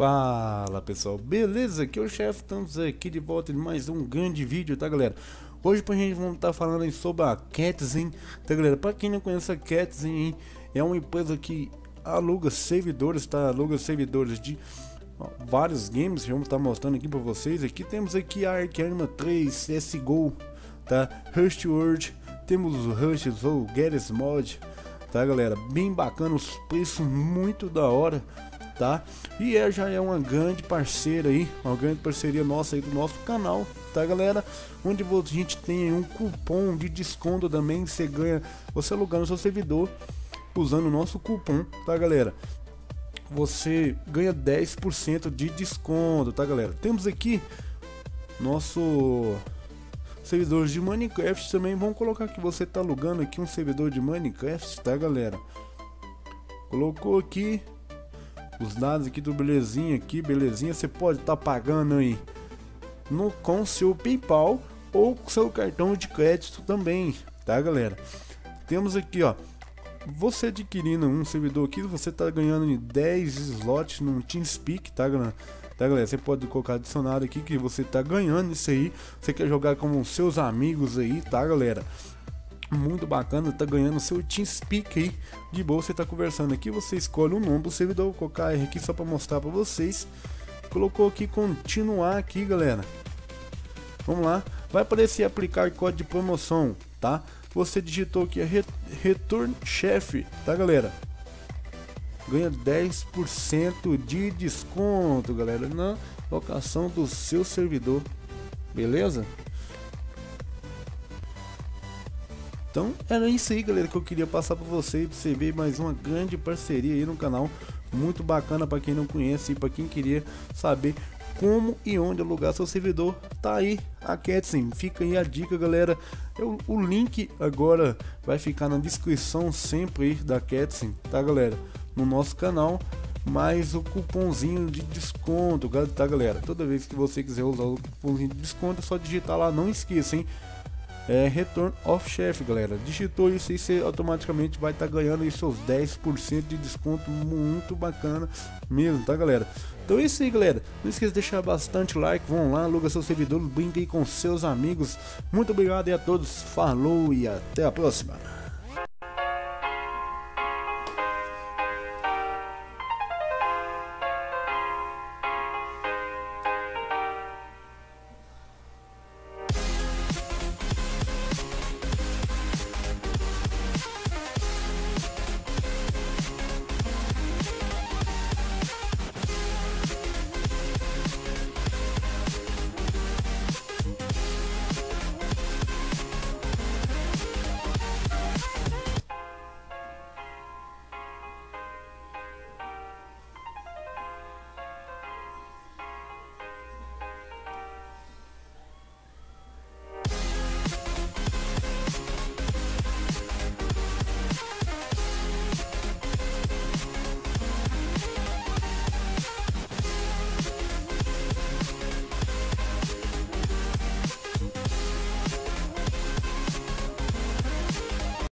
Fala pessoal, beleza? Aqui é o chefe, estamos aqui de volta em mais um grande vídeo, tá galera? Hoje pra gente vamos estar tá falando sobre a Catsin, tá galera? Pra quem não conhece a Catsin, é uma empresa que aluga servidores, tá? Aluga servidores de vários games, vamos estar tá mostrando aqui pra vocês. Aqui temos aqui a Ark Anima 3, CSGO, tá? Rush World, temos o Rush ou Garry's Mod, tá galera? Bem bacana, os preços muito da hora tá? E é, já é uma grande parceira aí, uma grande parceria nossa aí do nosso canal, tá galera? Onde a gente tem um cupom de desconto também, você ganha, você alugando seu servidor usando o nosso cupom, tá galera? Você ganha 10% de desconto, tá galera? Temos aqui nosso servidores de Minecraft também. Vamos colocar que você tá alugando aqui um servidor de Minecraft, tá galera? Colocou aqui os dados aqui do belezinha aqui, belezinha, você pode estar tá pagando aí no, com seu PayPal ou com seu cartão de crédito também, tá galera? Temos aqui ó, você adquirindo um servidor aqui, você tá ganhando 10 slots no TeamSpeak, tá galera? Tá galera, você pode colocar adicionado aqui que você tá ganhando isso aí, você quer jogar com seus amigos aí, tá galera? Muito bacana, tá ganhando seu TeamSpeak aí, de boa, você tá conversando aqui, você escolhe o nome do servidor, vou colocar R aqui só para mostrar para vocês, colocou aqui continuar aqui galera, vamos lá, vai aparecer aplicar código de promoção, tá? Você digitou aqui Re Return Chef, tá galera? Ganha 10% de desconto, galera, na locação do seu servidor, beleza? Então era isso aí galera que eu queria passar para vocês, pra você ver mais uma grande parceria aí no canal, muito bacana para quem não conhece e para quem queria saber como e onde alugar seu servidor, tá aí a Ketsim, fica aí a dica galera, eu, o link agora vai ficar na descrição sempre da Ketsim, tá galera, no nosso canal, mais o cupomzinho de desconto, tá galera, toda vez que você quiser usar o cupomzinho de desconto é só digitar lá, não esqueça hein, é Return of Chef, galera. Digitou isso e você automaticamente vai estar tá ganhando aí seus 10% de desconto muito bacana mesmo, tá, galera? Então é isso aí, galera. Não esqueça de deixar bastante like, vão lá, aluga seu servidor, brinque aí com seus amigos. Muito obrigado aí a todos, falou e até a próxima.